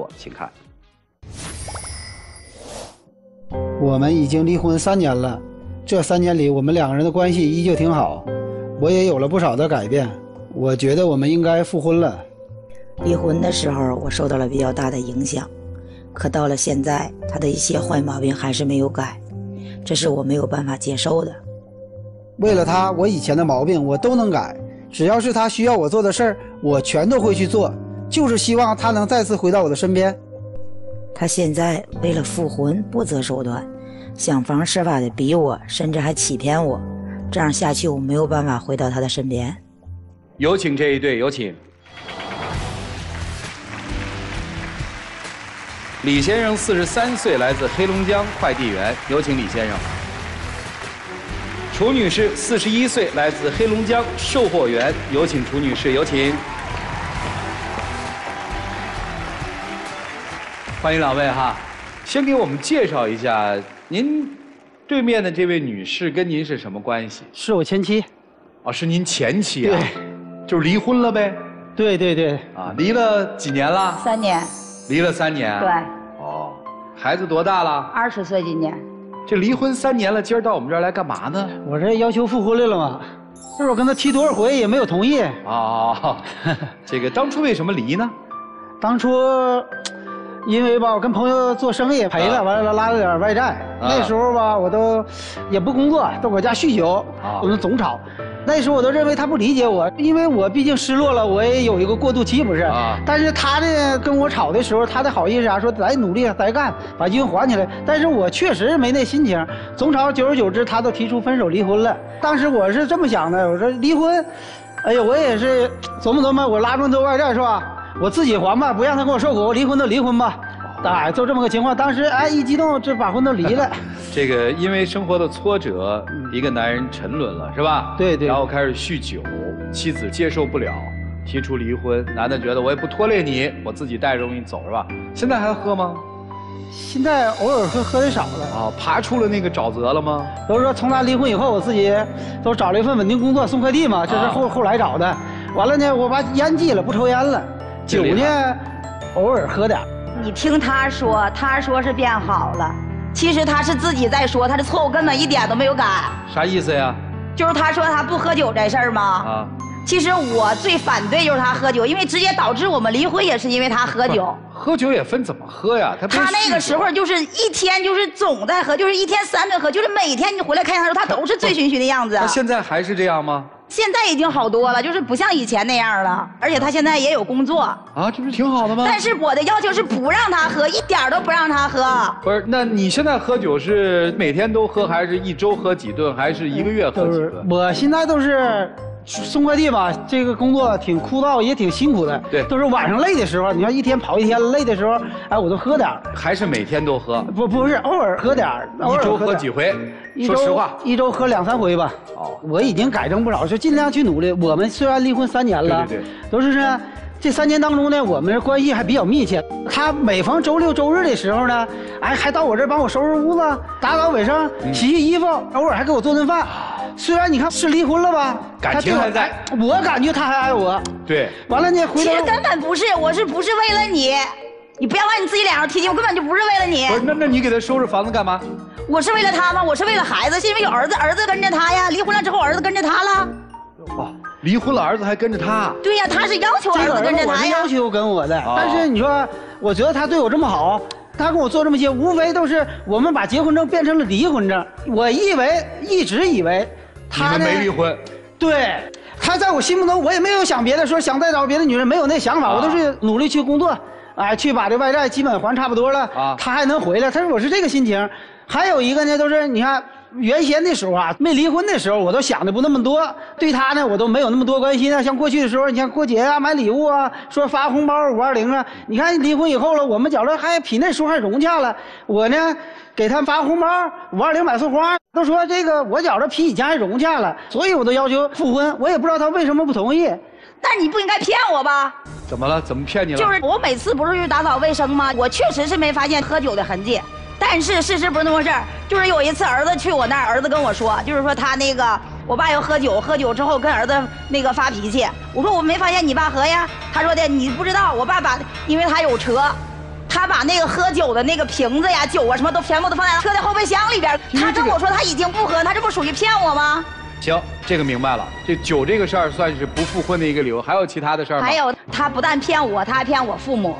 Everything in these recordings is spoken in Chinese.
破，请看。我们已经离婚三年了，这三年里我们两个人的关系依旧挺好，我也有了不少的改变，我觉得我们应该复婚了。离婚的时候，我受到了比较大的影响，可到了现在，他的一些坏毛病还是没有改，这是我没有办法接受的。为了他，我以前的毛病我都能改，只要是他需要我做的事儿，我全都会去做，就是希望他能再次回到我的身边。他现在为了复婚不择手段，想方设法的逼我，甚至还欺骗我，这样下去我没有办法回到他的身边。有请这一对，有请。李先生四十三岁，来自黑龙江，快递员。有请李先生。楚女士四十一岁，来自黑龙江，售货员。有请楚女士，有请。欢迎两位哈，先给我们介绍一下，您对面的这位女士跟您是什么关系？是我前妻。哦，是您前妻啊？对，就是离婚了呗？对对对。啊，离了几年了？三年。离了三年。对。哦，孩子多大了？二十岁，今年。这离婚三年了，今儿到我们这儿来干嘛呢？我这要求复婚来了嘛，就是我跟他提多少回也没有同意。哦，这个当初为什么离呢？当初。因为吧，我跟朋友做生意赔了，完了拉了点外债。那时候吧，我都也不工作，都搁家酗酒，我们总吵。那时候我都认为他不理解我，因为我毕竟失落了，我也有一个过渡期，不是？但是他呢，跟我吵的时候，他的好意思啊，说咱努力，咱干，把金还起来。但是我确实没那心情，总吵，久而久之，他都提出分手离婚了。当时我是这么想的，我说离婚，哎呀，我也是琢磨琢磨，我拉这么多外债是吧？我自己还吧，不让他跟我受苦，离婚就离婚吧。哎，就这么个情况。当时哎，一激动，这把婚都离了。这个因为生活的挫折，一个男人沉沦了，是吧？对对。然后开始酗酒，妻子接受不了，提出离婚。男的觉得我也不拖累你，我自己带着你走，是吧？现在还喝吗？现在偶尔喝，喝的少了。啊，爬出了那个沼泽了吗？都是说从他离婚以后，我自己都找了一份稳定工作，送快递嘛，这是后后来找的。完了呢，我把烟戒了，不抽烟了。酒呢，偶尔喝点。你听他说，他说是变好了，其实他是自己在说，他的错误根本一点都没有改。啥意思呀？就是他说他不喝酒这事儿吗？啊。其实我最反对就是他喝酒，因为直接导致我们离婚也是因为他喝酒。喝酒也分怎么喝呀？他他那个时候就是一天就是总在喝，就是一天三顿喝，就是每天你回来看他的时候，他都是醉醺醺的样子。他现在还是这样吗？现在已经好多了，就是不像以前那样了，而且他现在也有工作啊，这不是挺好的吗？但是我的要求是不让他喝，一点都不让他喝。不是，那你现在喝酒是每天都喝，还是一周喝几顿，还是一个月喝几顿？我现在都是。送快递吧，这个工作挺枯燥，也挺辛苦的。对，都是晚上累的时候，你要一天跑一天累的时候，哎，我都喝点还是每天都喝？不，不是，偶尔喝点一周喝几回？说实话，一周喝两三回吧。哦，我已经改正不少，就尽量去努力。我们虽然离婚三年了，对对对，都是说。这三年当中呢，我们关系还比较密切。他每逢周六周日的时候呢，哎，还到我这儿帮我收拾屋子、打扫卫生、洗洗衣服，偶尔还给我做顿饭。虽然你看是离婚了吧，感情还在。我感觉他还爱我。对。完了呢，回头。其实根本不是，我是不是为了你？你不要往你自己脸上贴金，我根本就不是为了你。不是，那那你给他收拾房子干嘛？我是为了他吗？我是为了孩子，是因为有儿子，儿子跟着他呀。离婚了之后，儿子跟着他了。哇。离婚了，儿子还跟着他。对呀，他是要求儿子跟着他呀。要求跟我的，但是你说，我觉得他对我这么好，他跟我做这么些，无非都是我们把结婚证变成了离婚证。我以为，一直以为，他没离婚。对，他在我心目中，我也没有想别的，说想再找别的女人，没有那想法。我都是努力去工作，哎，去把这外债基本还差不多了，他还能回来。他说我是这个心情。还有一个呢，就是你看。原先的时候啊，没离婚的时候，我都想的不那么多。对他呢，我都没有那么多关心啊。像过去的时候，你像过节啊，买礼物啊，说发红包五二零啊。你看离婚以后了，我们觉着还比那时候还融洽了。我呢，给他发红包五二零买束花，都说这个我觉着比以前还融洽了。所以我都要求复婚。我也不知道他为什么不同意。但你不应该骗我吧？怎么了？怎么骗你了？就是我每次不是去打扫卫生吗？我确实是没发现喝酒的痕迹。但是事实不是那么回事儿，就是有一次儿子去我那儿，儿子跟我说，就是说他那个我爸要喝酒，喝酒之后跟儿子那个发脾气。我说我没发现你爸喝呀，他说的你不知道，我爸把因为他有车，他把那个喝酒的那个瓶子呀、酒啊什么都全部都放在车的后备箱里边。他跟我说他已经不喝，他这不属于骗我吗？行，这个明白了。这酒这个事儿算是不复婚的一个理由，还有其他的事儿吗？还有，他不但骗我，他还骗我父母。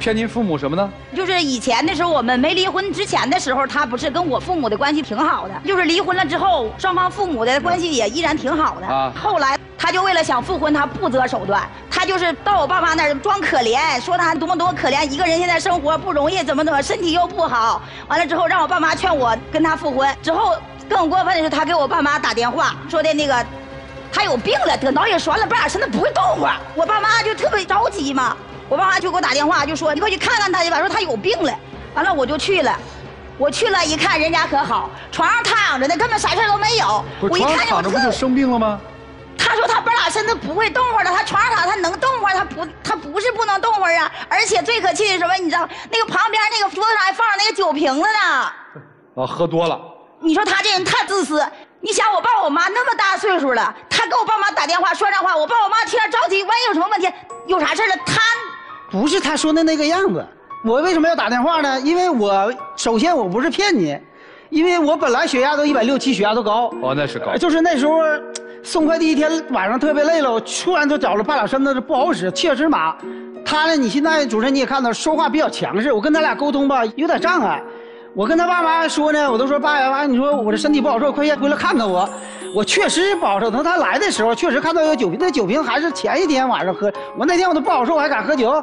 骗您父母什么呢？就是以前的时候，我们没离婚之前的时候，他不是跟我父母的关系挺好的。就是离婚了之后，双方父母的关系也依然挺好的。啊。后来他就为了想复婚，他不择手段，他就是到我爸妈那儿装可怜，说他多么多么可怜，一个人现在生活不容易，怎么怎么，身体又不好。完了之后，让我爸妈劝我跟他复婚。之后更过分的是，他给我爸妈打电话说的那个，他有病了，得脑血栓了，半拉身子不会动活。我爸妈就特别着急嘛。我爸妈就给我打电话，就说你快去看看他去吧，说他有病了。完了我就去了，我去了一看，人家可好，床上躺着呢，根本啥事都没有。我一看躺着不就生病了吗？他说他本来身子不会动会了，他床上躺他能动会他不他不是不能动会啊。而且最可气的是什么？你知道那个旁边那个桌子上还放着那个酒瓶子呢。啊，喝多了。你说他这人太自私。你想我爸我妈那么大岁数了，他给我爸妈打电话说这话，我爸我妈听着着急，万一有什么问题，有啥事了他。不是他说的那个样子，我为什么要打电话呢？因为我首先我不是骗你，因为我本来血压都一百六七，血压都高。哦，那是高。就是那时候送快递一天晚上特别累了，我突然就找了半拉身子不好使，确实麻。他呢，你现在主持人你也看到，说话比较强势，我跟他俩沟通吧有点障碍。我跟他爸妈说呢，我都说爸呀，妈，你说我这身体不好受，快先回来看看我。我确实不好受，等他来的时候，确实看到有酒瓶，那酒瓶还是前一天晚上喝。我那天我都不好受，我还敢喝酒。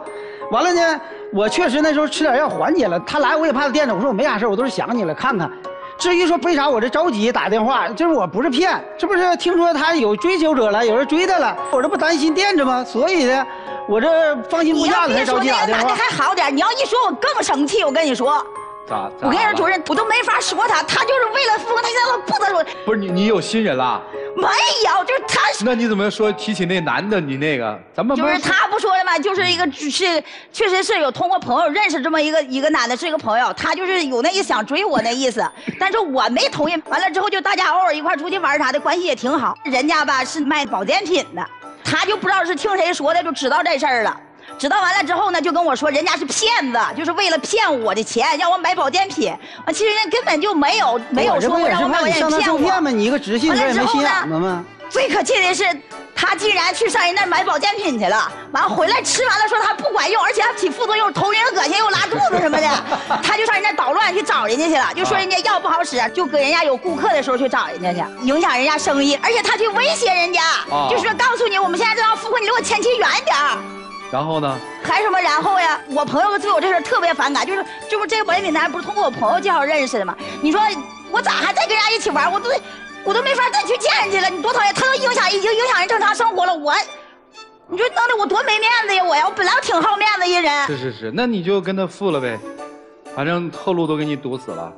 完了呢，我确实那时候吃点药缓解了。他来我也怕他惦着，我说我没啥事我都是想你了，看看。至于说为啥我这着急打电话，就是我不是骗，这不是听说他有追求者了，有人追他了，我这不担心惦着吗？所以呢，我这放心不下才着急打电话。你还好点，你要一说我更生气，我跟你说。咋？我跟你说，主任，我都没法说他，他就是为了复合，他现在都不得说。不是你，你有新人了？没有，就是他。那你怎么说提起那男的？你那个咱们就是他不说了吗？就是一个是，确实是有通过朋友认识这么一个一个男的，是一个朋友，他就是有那个想追我那意思，但是我没同意。完了之后就大家偶尔一块出去玩啥的，关系也挺好。人家吧是卖保健品的，他就不知道是听谁说的，就知道这事儿了。知道完了之后呢，就跟我说人家是骗子，就是为了骗我的钱，让我买保健品。啊，其实人家根本就没有没有说让我买保健品骗我。你一个直信，这也没心眼子吗？最可气的是，他竟然去上人那买保健品去了，完回来吃完了说他不管用，而且还起副作用，头晕、恶心又拉肚子什么的。他就上人家捣乱去找人家去了，就说人家药不好使，就搁人家有顾客的时候去找人家去，影响人家生意。而且他去威胁人家，就是说告诉你我们现在正要复婚，你离我前妻远点儿。然后呢？还什么然后呀？我朋友对我这事特别反感，就是就是这个保健品男不是通过我朋友介绍认识的吗？你说我咋还再跟人家一起玩？我都我都没法再去见人家了，你多讨厌！他都影响已经影响人正常生活了，我，你说弄得我多没面子呀！我呀，我本来我挺好面子一人。是是是，那你就跟他复了呗，反正后路都给你堵死了。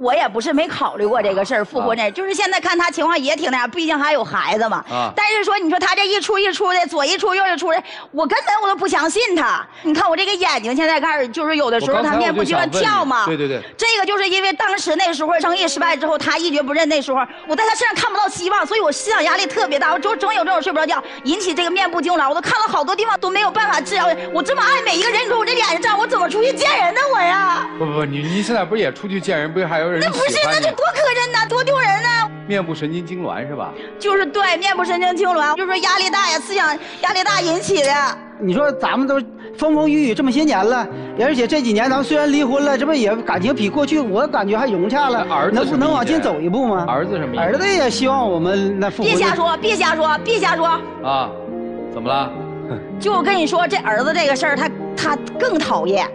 我也不是没考虑过这个事儿，复婚这，就是现在看他情况也挺那样，毕竟还有孩子嘛。啊。但是说，你说他这一出一出的，左一出右一出的，我根本我都不相信他。你看我这个眼睛现在开始，就是有的时候他面部就乱跳嘛。对对对。这个就是因为当时那时候生意失败之后，他一蹶不振，那时候我在他身上看不到希望，所以我思想压力特别大，我就总有这种睡不着觉，引起这个面部痉挛，我都看了好多地方都没有办法治疗。我这么爱每一个人，你说我这脸上这样，我怎么出去见人呢？我呀。不不不，你你现在不是也出去见人，不是还有人？那不是，那就。多可人呐，多丢人呐！面部神经痉挛是吧？就是对，面部神经痉挛，就是说压力大呀，思想压力大引起的。你说咱们都风风雨雨这么些年了，而且这几年咱们虽然离婚了，这不也感情比过去我感觉还融洽了？儿子能不能往前走一步吗？儿子什么？儿子也希望我们那父母别瞎说，别瞎说，别瞎说啊！怎么了？就我跟你说，这儿子这个事儿，他他更讨厌。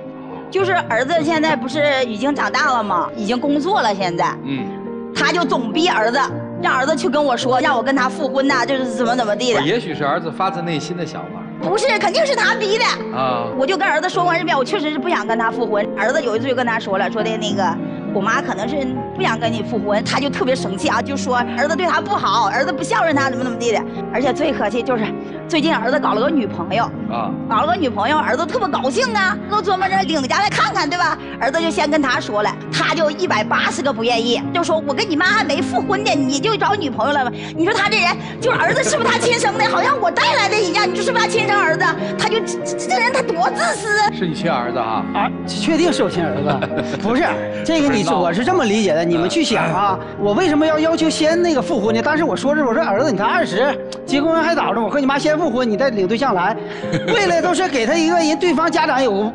就是儿子现在不是已经长大了吗？已经工作了，现在，嗯，他就总逼儿子，让儿子去跟我说，让我跟他复婚呐，就是怎么怎么地的。也许是儿子发自内心的想法。不是，肯定是他逼的啊！我就跟儿子说过这遍，我确实是不想跟他复婚。儿子有一次就跟他说了，说的那个，我妈可能是不想跟你复婚，她就特别生气啊，就说儿子对她不好，儿子不孝顺她，怎么怎么地的。而且最可气就是，最近儿子搞了个女朋友啊，搞了个女朋友，儿子特别高兴啊，都琢磨着领家来看看，对吧？儿子就先跟他说了，他就一百八十个不愿意，就说我跟你妈还没复婚呢，你就找女朋友了吗？你说他这人，就是儿子是不是他亲生的？好像我带来的一样，你说是不是他亲生儿子？他就这这这人他多自私啊！是你亲儿子啊？啊，确定是我亲儿子？不是，这个你说我是这么理解的，你们去想啊，我为什么要要求先那个复婚呢？当时我说是我说儿子，你才二十，结婚还早着，我和你妈先复婚，你再领对象来，为了都是给他一个人对方家长有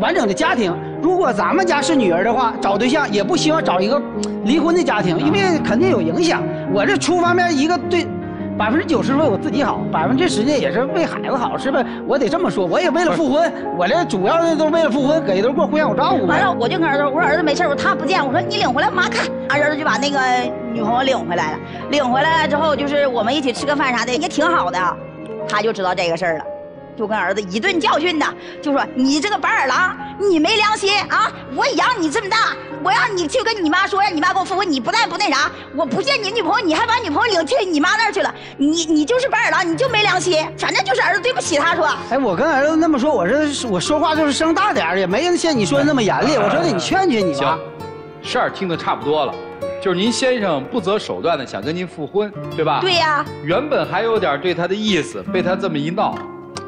完整的家庭。如果咱们家是女儿的话，找对象也不希望找一个离婚的家庭，因为肯定有影响。我这出方面一个对。百分之九十为我自己好，百分之十呢也是为孩子好，是不是？我得这么说，我也为了复婚，我这主要的都是为了复婚，给都给我互相有照顾。完了，我就跟儿子，我说儿子没事，我说他不见，我说你领回来，妈看。儿子就把那个女朋友领回来了，领回来了之后，就是我们一起吃个饭啥的，也挺好的。他就知道这个事儿了。就跟儿子一顿教训他，就说你这个白眼狼，你没良心啊！我养你这么大，我让你去跟你妈说，让你妈给我复婚，你不但不那啥，我不见你女朋友，你还把女朋友领去你妈那儿去了，你你就是白眼狼，你就没良心。反正就是儿子对不起他说。哎，我跟儿子那么说，我说我说话就是声大点也没人像你说的那么严厉。我说你劝劝你行，事儿听得差不多了，就是您先生不择手段的想跟您复婚，对吧？对呀。原本还有点对他的意思，被他这么一闹。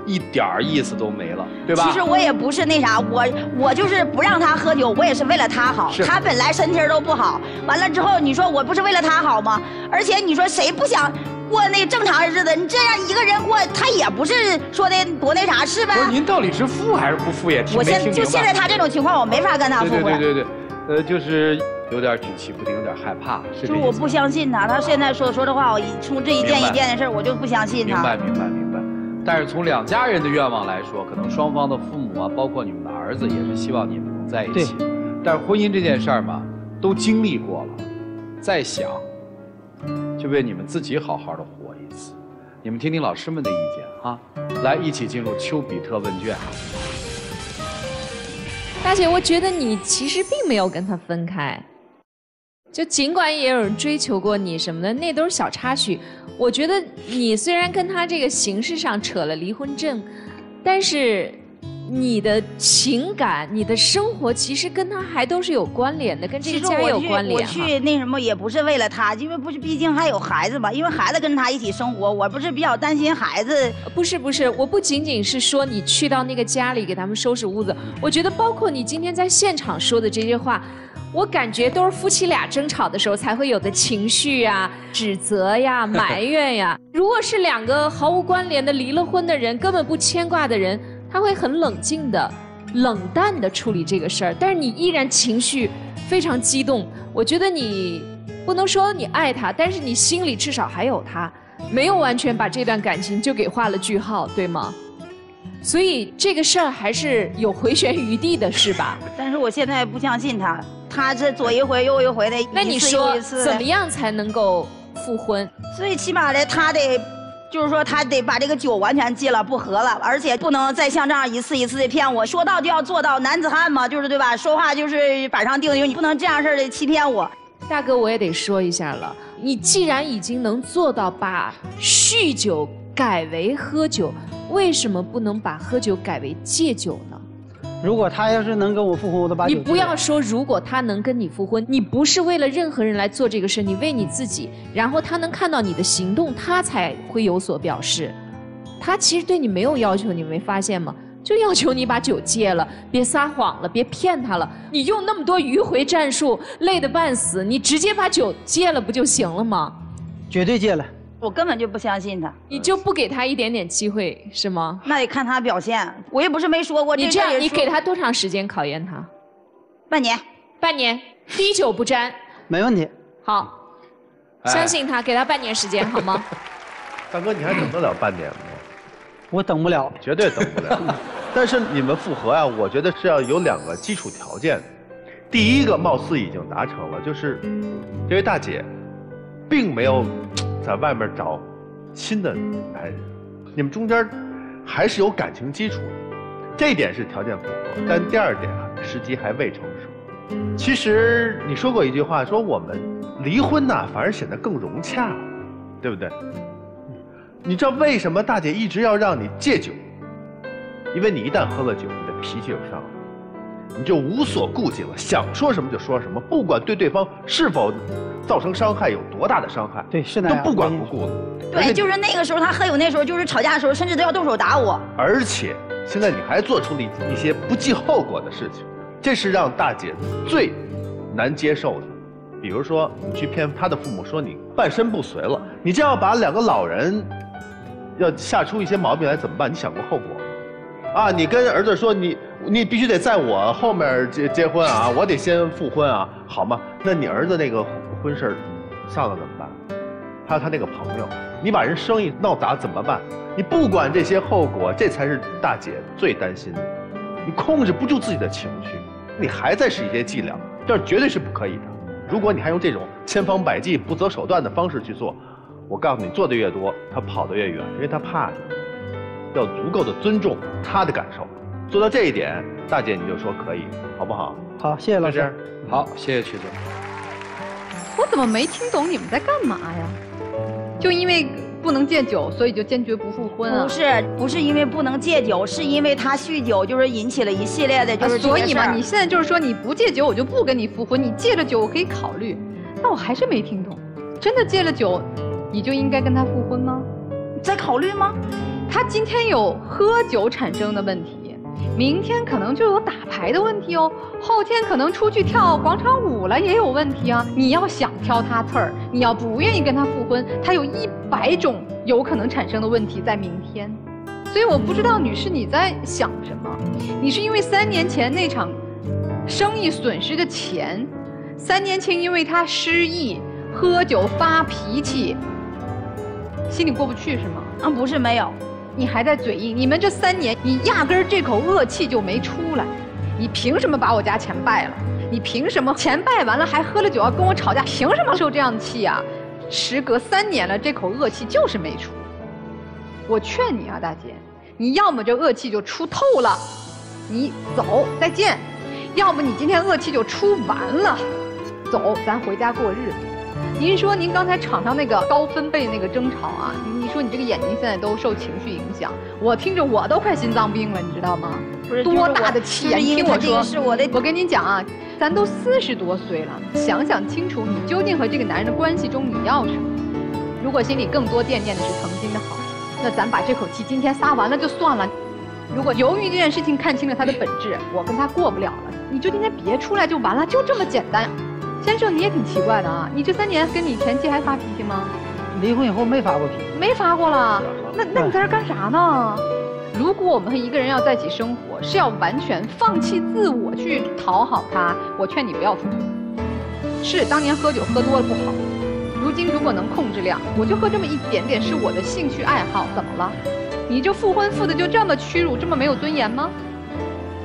一点儿意思都没了，对吧？其实我也不是那啥，我我就是不让他喝酒，我也是为了他好。他本来身体都不好，完了之后你说我不是为了他好吗？而且你说谁不想过那正常日子？你这样一个人过，他也不是说的多那啥，是呗？不是，您到底是富还是不富也听我现就现在他这种情况，我没法跟他复对对对对，呃，就是有点举棋不定，有点害怕，是就我不相信他，他现在说说的话，我一出这一件一件的事我就不相信他。明白明白。但是从两家人的愿望来说，可能双方的父母啊，包括你们的儿子，也是希望你们能在一起。但是婚姻这件事儿嘛，都经历过了，再想，就为你们自己好好的活一次。你们听听老师们的意见啊，来一起进入丘比特问卷。大姐，我觉得你其实并没有跟他分开。就尽管也有人追求过你什么的，那都是小插曲。我觉得你虽然跟他这个形式上扯了离婚证，但是你的情感、你的生活其实跟他还都是有关联的，跟这个家有关联我去那什么也不是为了他，因为不是毕竟还有孩子嘛，因为孩子跟他一起生活，我不是比较担心孩子。不是不是，我不仅仅是说你去到那个家里给他们收拾屋子，我觉得包括你今天在现场说的这些话。我感觉都是夫妻俩争吵的时候才会有的情绪呀、指责呀、埋怨呀。如果是两个毫无关联的离了婚的人，根本不牵挂的人，他会很冷静的、冷淡的处理这个事儿。但是你依然情绪非常激动。我觉得你不能说你爱他，但是你心里至少还有他，没有完全把这段感情就给画了句号，对吗？所以这个事儿还是有回旋余地的，是吧？但是我现在不相信他。他这左一回右一回的，那你说怎么样才能够复婚？最起码的，他得，就是说他得把这个酒完全戒了，不喝了，而且不能再像这样一次一次的骗我。说到就要做到，男子汉嘛，就是对吧？说话就是板上钉钉，你不能这样式的欺骗我。大哥，我也得说一下了，你既然已经能做到把酗酒改为喝酒，为什么不能把喝酒改为戒酒呢？如果他要是能跟我复婚，我都把你不要说如果他能跟你复婚，你不是为了任何人来做这个事，你为你自己，然后他能看到你的行动，他才会有所表示。他其实对你没有要求，你没发现吗？就要求你把酒戒了，别撒谎了，别骗他了。你用那么多迂回战术，累得半死，你直接把酒戒了不就行了吗？绝对戒了。我根本就不相信他，你就不给他一点点机会是吗？那得看他表现。我又不是没说过。你这样，你给他多长时间考验他？半年。半年，滴酒不沾。没问题。好，相信他，给他半年时间好吗？大哥，你还等得了半年吗？我等不了，绝对等不了。但是你们复合啊，我觉得是要有两个基础条件。第一个貌似已经达成了，就是这位大姐，并没有。在外面找新的男人，你们中间还是有感情基础，这点是条件符合。但第二点啊，时机还未成熟。其实你说过一句话，说我们离婚呢反而显得更融洽了，对不对？你知道为什么大姐一直要让你戒酒？因为你一旦喝了酒，你的脾气就上来，你就无所顾忌了，想说什么就说什么，不管对对方是否造成伤害，有多大的伤害，对，是的都不管不顾了。对，就是那个时候他喝酒，那时候就是吵架的时候，甚至都要动手打我。而且现在你还做出了一一些不计后果的事情，这是让大姐最难接受的。比如说，你去骗他的父母说你半身不遂了，你这样把两个老人要吓出一些毛病来怎么办？你想过后果？啊，你跟儿子说你你必须得在我后面结结婚啊，我得先复婚啊，好吗？那你儿子那个婚事丧了怎么办？还有他那个朋友，你把人生意闹砸怎么办？你不管这些后果，这才是大姐最担心的。你控制不住自己的情绪，你还在使一些伎俩，这绝对是不可以的。如果你还用这种千方百计、不择手段的方式去做，我告诉你，做的越多，他跑得越远，因为他怕你。要足够的尊重他的感受，做到这一点，大姐你就说可以，好不好？好，谢谢老师。好，谢谢曲总。我怎么没听懂你们在干嘛呀？就因为不能戒酒，所以就坚决不复婚啊？不是，不是因为不能戒酒，是因为他酗酒，就是引起了一系列的，就是所以嘛，你现在就是说你不戒酒，我就不跟你复婚；你戒了酒，我可以考虑。但我还是没听懂，真的戒了酒，你就应该跟他复婚吗？在考虑吗？他今天有喝酒产生的问题，明天可能就有打牌的问题哦，后天可能出去跳广场舞了也有问题啊。你要想挑他刺儿，你要不愿意跟他复婚，他有一百种有可能产生的问题在明天。所以我不知道女士你在想什么？你是因为三年前那场生意损失的钱，三年前因为他失忆、喝酒发脾气，心里过不去是吗？啊，不是没有。你还在嘴硬？你们这三年，你压根儿这口恶气就没出来，你凭什么把我家钱败了？你凭什么钱败完了还喝了酒要跟我吵架？凭什么受这样的气啊？时隔三年了，这口恶气就是没出。我劝你啊，大姐，你要么这恶气就出透了，你走再见；要么你今天恶气就出完了，走，咱回家过日子。您说您刚才场上那个高分贝那个争吵啊？说你这个眼睛现在都受情绪影响，我听着我都快心脏病了，你知道吗？不是多大的气呀！你听我说，是我的。我跟你讲啊，咱都四十多岁了，想想清楚，你究竟和这个男人的关系中你要什么？如果心里更多惦念的是曾经的好，那咱把这口气今天撒完了就算了。如果由于这件事情看清了他的本质，我跟他过不了了，你就今天别出来就完了，就这么简单。先生，你也挺奇怪的啊，你这三年跟你前妻还发脾气吗？离婚以后没发过脾气，没发过了。那那你在这干啥呢？如果我们和一个人要在一起生活，是要完全放弃自我去讨好他，我劝你不要复婚。是当年喝酒喝多了不好，如今如果能控制量，我就喝这么一点点，是我的兴趣爱好，怎么了？你就复婚复的就这么屈辱，这么没有尊严吗？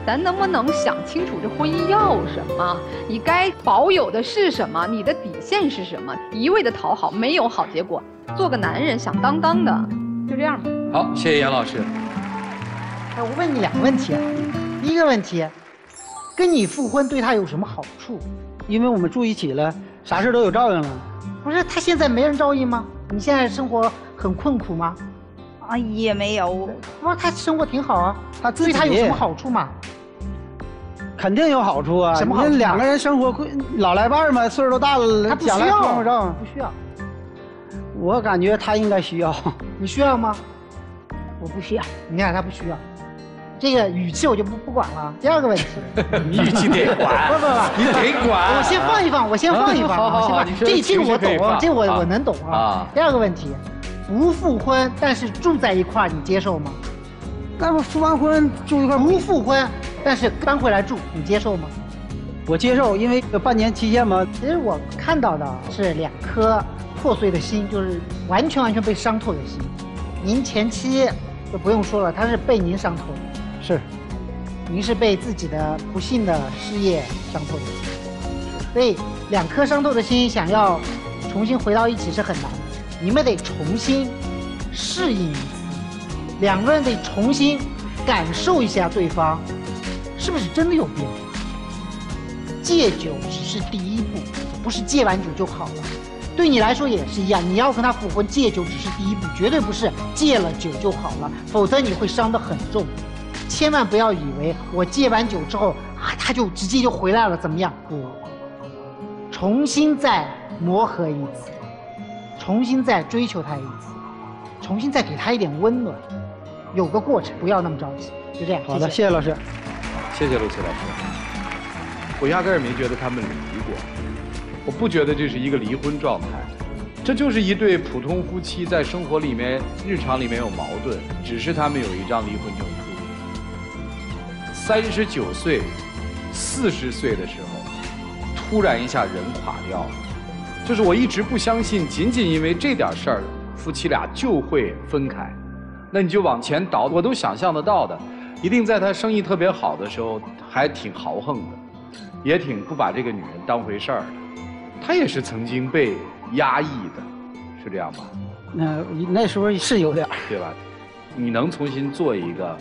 咱能不能想清楚这婚姻要什么？你该保有的是什么？你的底线是什么？一味的讨好没有好结果。做个男人响当当的，就这样吧。好，谢谢杨老师。哎，我问你两个问题啊。第一个问题，跟你复婚对他有什么好处？因为我们住一起了，啥事都有照应了。不是他现在没人照应吗？你现在生活很困苦吗？啊，也没有。不是他生活挺好啊，他对他有什么好处吗？肯定有好处啊！什么好处？两个人生活老来伴嘛，岁数都大了，他不需要。不需要。我感觉他应该需要。你需要吗？我不需要。你看他不需要。这个语气我就不不管了。第二个问题，你语气得管。不不不，你得管。我先放一放，我先放一放。好好好，这这我懂，这我我能懂啊。第二个问题，不复婚但是住在一块儿，你接受吗？那不复完婚住一块儿？不复婚。但是搬回来住，你接受吗？我接受，因为有半年期限嘛。其实我看到的是两颗破碎的心，就是完全完全被伤透的心。您前妻就不用说了，她是被您伤透的。是，您是被自己的不幸的事业伤透的。所以两颗伤透的心想要重新回到一起是很难的，你们得重新适应一次，两个人得重新感受一下对方。是不是真的有变化？戒酒只是第一步，不是戒完酒就好了。对你来说也是一样。你要跟他复婚，戒酒只是第一步，绝对不是戒了酒就好了，否则你会伤得很重。千万不要以为我戒完酒之后啊，他就直接就回来了，怎么样？不，重新再磨合一次，重新再追求他一次，重新再给他一点温暖，有个过程，不要那么着急。就这样。好的，谢谢老师。谢谢陆琪老师。我压根儿没觉得他们离过，我不觉得这是一个离婚状态，这就是一对普通夫妻在生活里面、日常里面有矛盾，只是他们有一张离婚证书。三十九岁、四十岁的时候，突然一下人垮掉了，就是我一直不相信，仅仅因为这点事儿，夫妻俩就会分开。那你就往前倒，我都想象得到的。一定在他生意特别好的时候，还挺豪横的，也挺不把这个女人当回事儿的。他也是曾经被压抑的，是这样吧？那那时候是有点，对吧？你能重新做一个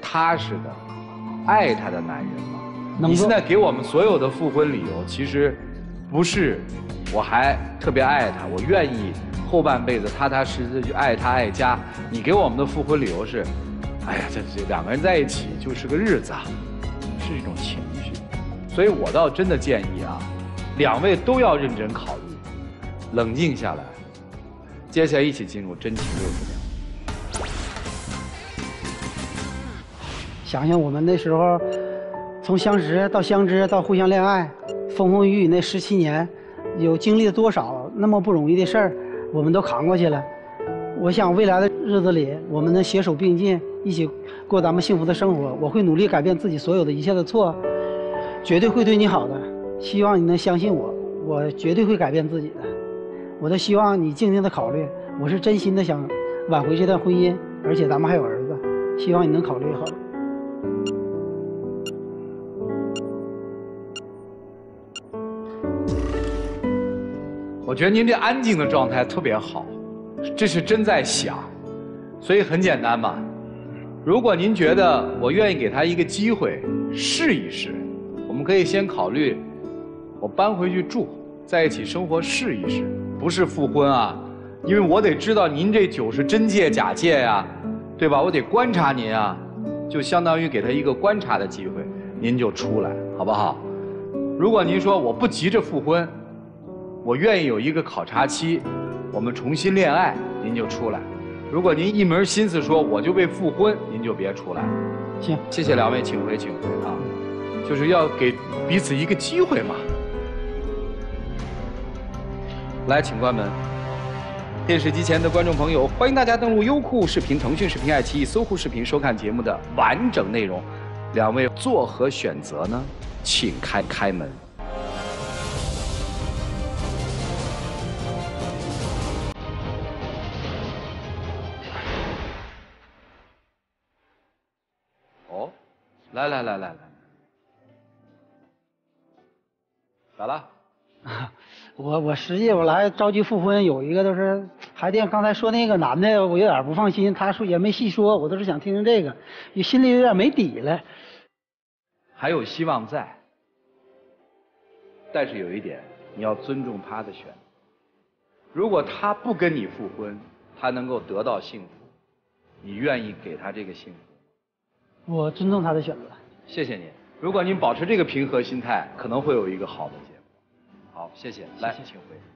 踏实的、爱她的男人吗？你现在给我们所有的复婚理由，其实不是我还特别爱她，我愿意后半辈子踏踏实实去爱她爱家。你给我们的复婚理由是。哎呀，这这两个人在一起就是个日子啊，是一种情绪，所以我倒真的建议啊，两位都要认真考虑，冷静下来，接下来一起进入真情六十秒。想想我们那时候，从相识到相知到互相恋爱，风风雨雨那十七年，有经历了多少那么不容易的事儿，我们都扛过去了。我想未来的日子里，我们能携手并进，一起过咱们幸福的生活。我会努力改变自己所有的一切的错，绝对会对你好的。希望你能相信我，我绝对会改变自己的。我都希望你静静的考虑，我是真心的想挽回这段婚姻，而且咱们还有儿子，希望你能考虑好。我觉得您这安静的状态特别好。这是真在想，所以很简单嘛。如果您觉得我愿意给他一个机会试一试，我们可以先考虑我搬回去住，在一起生活试一试，不是复婚啊。因为我得知道您这酒是真戒假戒呀，对吧？我得观察您啊，就相当于给他一个观察的机会，您就出来好不好？如果您说我不急着复婚，我愿意有一个考察期。我们重新恋爱，您就出来；如果您一门心思说我就为复婚，您就别出来。行，谢谢两位，请回，请回啊！就是要给彼此一个机会嘛。来，请关门。电视机前的观众朋友，欢迎大家登录优酷视频、腾讯视频、爱奇艺、搜狐视频收看节目的完整内容。两位作何选择呢？请开开门。来来来来来，咋了？我我实际我来着急复婚，有一个就是海淀刚才说那个男的，我有点不放心。他说也没细说，我都是想听听这个，你心里有点没底了。还有希望在，但是有一点，你要尊重他的选择。如果他不跟你复婚，他能够得到幸福，你愿意给他这个幸福？我尊重他的选择，谢谢您。如果您保持这个平和心态，可能会有一个好的结果。好，谢谢。来，请回。